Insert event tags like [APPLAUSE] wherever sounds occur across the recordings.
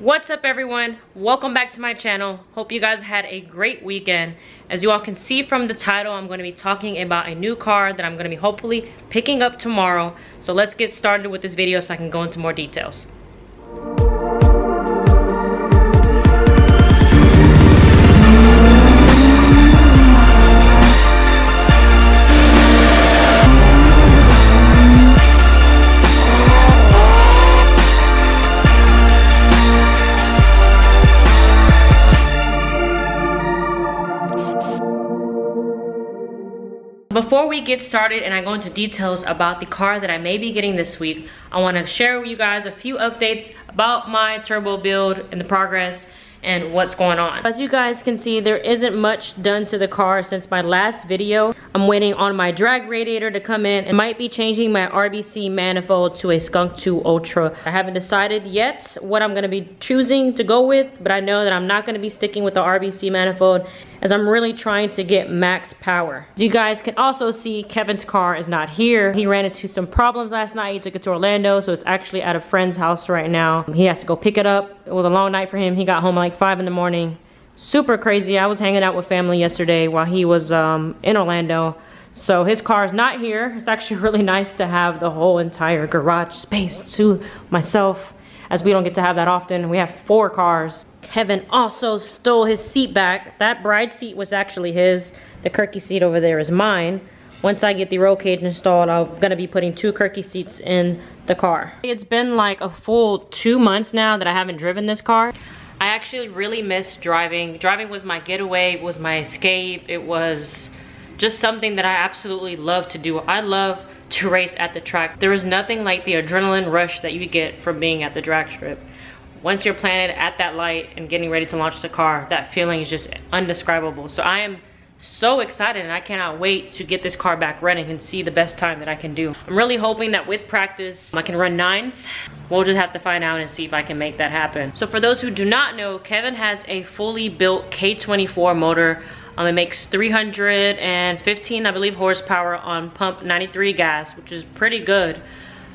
What's up everyone? Welcome back to my channel. Hope you guys had a great weekend. As you all can see from the title, I'm going to be talking about a new car that I'm going to be hopefully picking up tomorrow. So let's get started with this video so I can go into more details. Before we get started and I go into details about the car that I may be getting this week, I want to share with you guys a few updates about my turbo build and the progress and what's going on. As you guys can see, there isn't much done to the car since my last video. I'm waiting on my drag radiator to come in and might be changing my RBC manifold to a Skunk 2 Ultra. I haven't decided yet what I'm gonna be choosing to go with, but I know that I'm not gonna be sticking with the RBC manifold as I'm really trying to get max power. As you guys can also see, Kevin's car is not here. He ran into some problems last night. He took it to Orlando, so it's actually at a friend's house right now. He has to go pick it up. It was a long night for him. He got home like five in the morning. Super crazy. I was hanging out with family yesterday while he was um, in Orlando. So his car is not here. It's actually [LAUGHS] really nice to have the whole entire garage space to myself as we don't get to have that often. We have four cars. Kevin also stole his seat back. That bride seat was actually his. The Kirkey seat over there is mine. Once I get the roll cage installed, I'm gonna be putting two Kirkey seats in the car. It's been like a full two months now that I haven't driven this car. I actually really miss driving. Driving was my getaway, was my escape. It was just something that I absolutely love to do. I love to race at the track. There is nothing like the adrenaline rush that you get from being at the drag strip. Once you're planted at that light and getting ready to launch the car, that feeling is just undescribable. So I am so excited and I cannot wait to get this car back running and see the best time that I can do. I'm really hoping that with practice, I can run nines. We'll just have to find out and see if I can make that happen. So for those who do not know, Kevin has a fully built K24 motor um, it makes 315, I believe, horsepower on pump 93 gas, which is pretty good.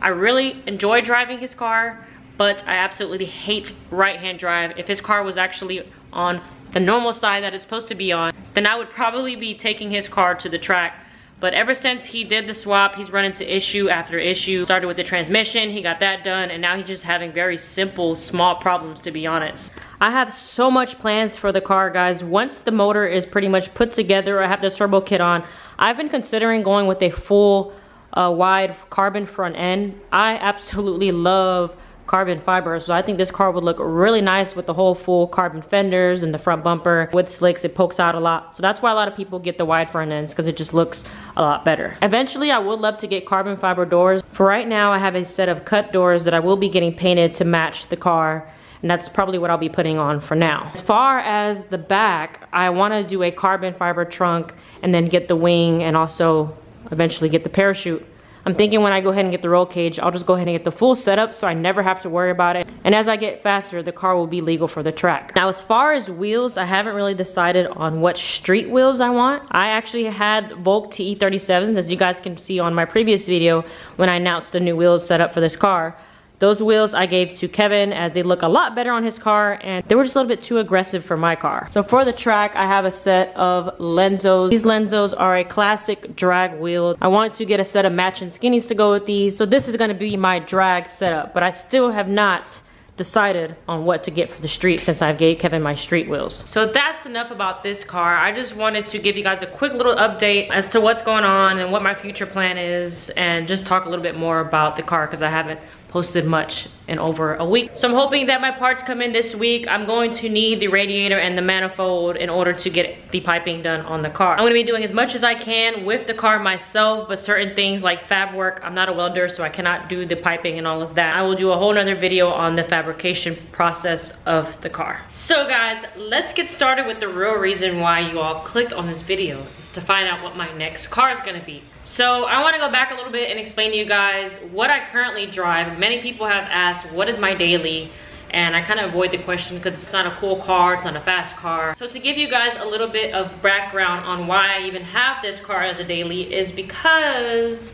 I really enjoy driving his car, but I absolutely hate right-hand drive. If his car was actually on the normal side that it's supposed to be on, then I would probably be taking his car to the track but ever since he did the swap, he's run into issue after issue. Started with the transmission, he got that done, and now he's just having very simple, small problems to be honest. I have so much plans for the car, guys. Once the motor is pretty much put together, I have the turbo kit on. I've been considering going with a full uh, wide carbon front end. I absolutely love carbon fiber. So I think this car would look really nice with the whole full carbon fenders and the front bumper. With slicks, it pokes out a lot. So that's why a lot of people get the wide front ends because it just looks a lot better. Eventually, I would love to get carbon fiber doors. For right now, I have a set of cut doors that I will be getting painted to match the car and that's probably what I'll be putting on for now. As far as the back, I wanna do a carbon fiber trunk and then get the wing and also eventually get the parachute. I'm thinking when I go ahead and get the roll cage, I'll just go ahead and get the full setup so I never have to worry about it. And as I get faster, the car will be legal for the track. Now, as far as wheels, I haven't really decided on what street wheels I want. I actually had Volk TE37s, as you guys can see on my previous video when I announced the new wheels setup for this car. Those wheels I gave to Kevin as they look a lot better on his car and they were just a little bit too aggressive for my car. So for the track, I have a set of Lenzos. These Lenzos are a classic drag wheel. I want to get a set of matching skinnies to go with these. So this is gonna be my drag setup, but I still have not decided on what to get for the street since I gave Kevin my street wheels. So that's enough about this car. I just wanted to give you guys a quick little update as to what's going on and what my future plan is and just talk a little bit more about the car because I haven't posted much in over a week. So I'm hoping that my parts come in this week. I'm going to need the radiator and the manifold in order to get the piping done on the car. I'm gonna be doing as much as I can with the car myself, but certain things like fab work, I'm not a welder, so I cannot do the piping and all of that. I will do a whole nother video on the fabrication process of the car. So guys, let's get started with the real reason why you all clicked on this video is to find out what my next car is gonna be. So I wanna go back a little bit and explain to you guys what I currently drive. Many people have asked, what is my daily? And I kind of avoid the question because it's not a cool car, it's not a fast car. So to give you guys a little bit of background on why I even have this car as a daily is because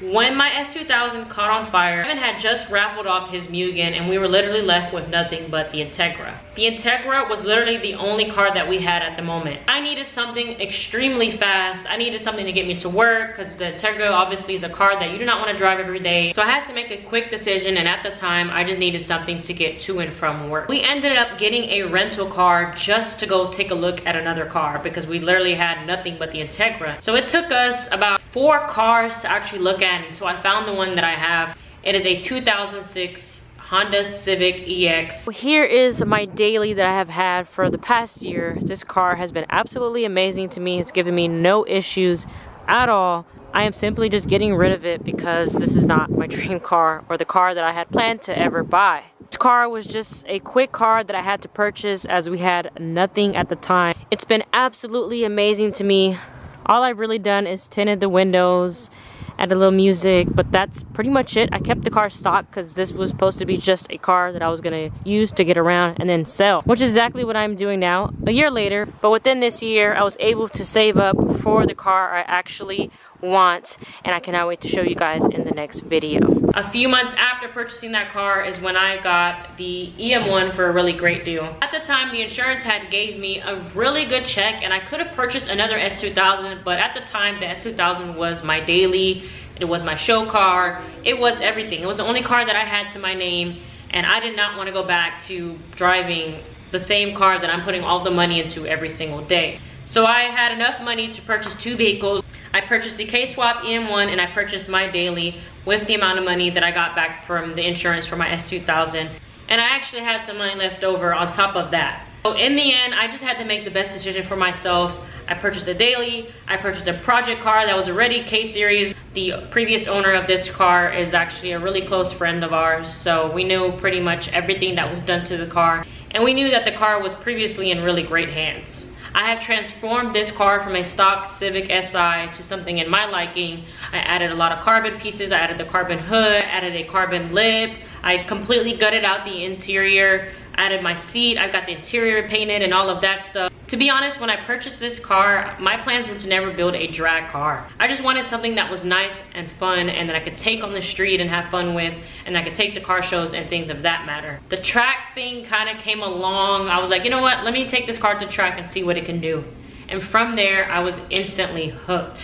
When my S2000 caught on fire, Kevin had just raffled off his Mugen and we were literally left with nothing but the Integra. The Integra was literally the only car that we had at the moment. I needed something extremely fast. I needed something to get me to work because the Integra obviously is a car that you do not want to drive every day. So I had to make a quick decision and at the time I just needed something to get to and from work. We ended up getting a rental car just to go take a look at another car because we literally had nothing but the Integra. So it took us about four cars to actually look and so I found the one that I have. It is a 2006 Honda Civic EX. Here is my daily that I have had for the past year. This car has been absolutely amazing to me. It's given me no issues at all. I am simply just getting rid of it because this is not my [LAUGHS] dream car or the car that I had planned to ever buy. This car was just a quick car that I had to purchase as we had nothing at the time. It's been absolutely amazing to me. All I've really done is tinted the windows, add a little music, but that's pretty much it. I kept the car stock because this was supposed to be just a car that I was gonna use to get around and then sell, which is exactly what I'm doing now, a year later. But within this year, I was able to save up for the car I actually want and I cannot wait to show you guys in the next video. A few months after purchasing that car is when I got the EM1 for a really great deal. At the time the insurance had gave me a really good check and I could have purchased another S2000 but at the time the S2000 was my daily, it was my show car, it was everything. It was the only car that I had to my name and I did not want to go back to driving the same car that I'm putting all the money into every single day. So I had enough money to purchase two vehicles. I purchased the K-Swap EM1 and I purchased my daily with the amount of money that I got back from the insurance for my S2000. And I actually had some money left over on top of that. So in the end, I just had to make the best decision for myself. I purchased a daily, I purchased a project car that was already K-Series. The previous owner of this car is actually a really close friend of ours. So we knew pretty much everything that was done to the car. And we knew that the car was previously in really great hands. I have transformed this car from a stock Civic Si to something in my liking. I added a lot of carbon pieces. I added the carbon hood, added a carbon lip. I completely gutted out the interior, added my seat. I've got the interior painted and all of that stuff. To be honest, when I purchased this car, my plans were to never build a drag car. I just wanted something that was nice and fun and that I could take on the street and have fun with and I could take to car shows and things of that matter. The track thing kind of came along. I was like, you know what? Let me take this car to track and see what it can do. And from there, I was instantly hooked.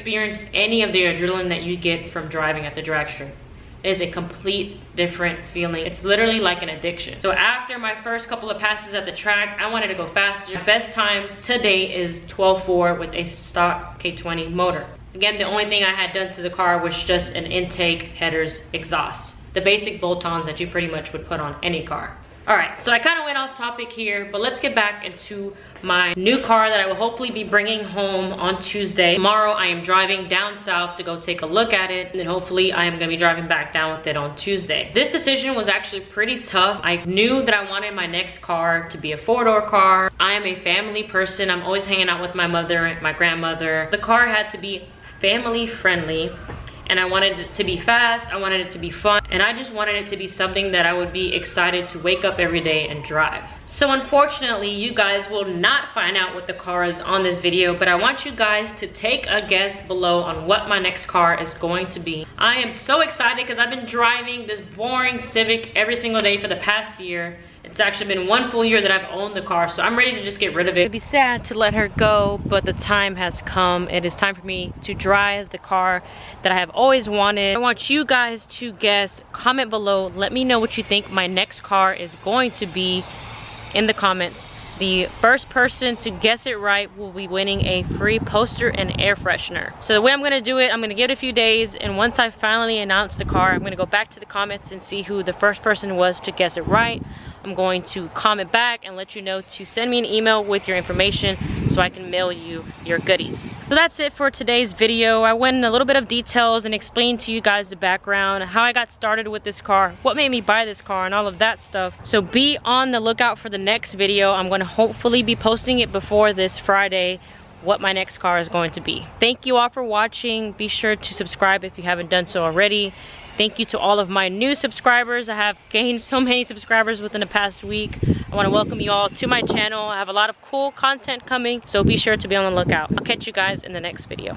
experienced any of the adrenaline that you get from driving at the drag strip. It is a complete different feeling. It's literally like an addiction. So after my first couple of passes at the track, I wanted to go faster. My best time today is 12.4 with a stock K20 motor. Again, the only thing I had done to the car was just an intake, headers, exhaust. The basic bolt-ons that you pretty much would put on any car. All right, so I kind of went off topic here, but let's get back into my new car that I will hopefully be bringing home on Tuesday. Tomorrow I am driving down south to go take a look at it, and then hopefully I am gonna be driving back down with it on Tuesday. This decision was actually pretty tough. I knew that I wanted my next car to be a four-door car. I am a family person. I'm always hanging out with my mother and my grandmother. The car had to be family friendly and I wanted it to be fast, I wanted it to be fun, and I just wanted it to be something that I would be excited to wake up every day and drive. So unfortunately, you guys will not find out what the car is on this video, but I want you guys to take a guess below on what my next car is going to be. I am so excited because I've been driving this boring Civic every single day for the past year, it's actually been one full year that I've owned the car, so I'm ready to just get rid of it. It'd be sad to let her go, but the time has come. It is time for me to drive the car that I have always wanted. I want you guys to guess, comment below, let me know what you think my next car is going to be in the comments. The first person to guess it right will be winning a free poster and air freshener. So the way I'm gonna do it, I'm gonna give it a few days and once I finally announce the car, I'm gonna go back to the comments and see who the first person was to guess it right. I'm going to comment back and let you know to send me an email with your information so I can mail you your goodies. So that's it for today's video. I went in a little bit of details and explained to you guys the background, how I got started with this car, what made me buy this car and all of that stuff. So be on the lookout for the next video. I'm gonna hopefully be posting it before this Friday what my next car is going to be. Thank you all for watching. Be sure to subscribe if you haven't done so already. Thank you to all of my new subscribers. I have gained so many subscribers within the past week. I want to welcome you all to my channel. I have a lot of cool content coming, so be sure to be on the lookout. I'll catch you guys in the next video.